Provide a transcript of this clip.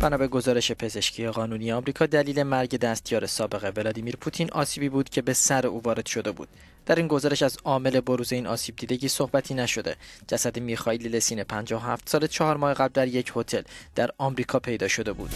بنا به گزارش پزشکی قانونی آمریکا دلیل مرگ دستیار سابق ولادیمیر پوتین آسیبی بود که به سر او وارد شده بود. در این گزارش از عامل بروز این آسیب دیدگی صحبتی نشده. جسد میخائیل لسین 57 سال 4 ماه قبل در یک هتل در آمریکا پیدا شده بود.